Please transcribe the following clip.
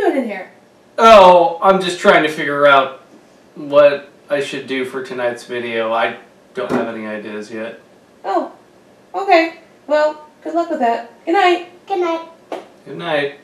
doing in here? Oh, I'm just trying to figure out what I should do for tonight's video. I don't have any ideas yet. Oh, okay. Well, good luck with that. Good night. Good night. Good night.